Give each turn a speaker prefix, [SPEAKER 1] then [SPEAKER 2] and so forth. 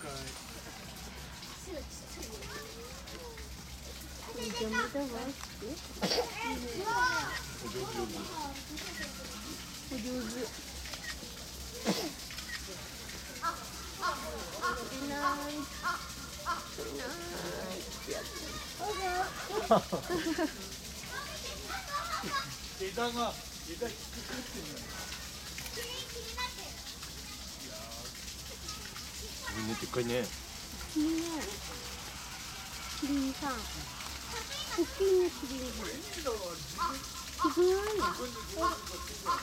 [SPEAKER 1] 邪魔だわってお上手。いないいないってや
[SPEAKER 2] 枝が枝低くって
[SPEAKER 3] みんなでっかいね
[SPEAKER 1] ついいねキリンさん大きいね。キリンさんすごい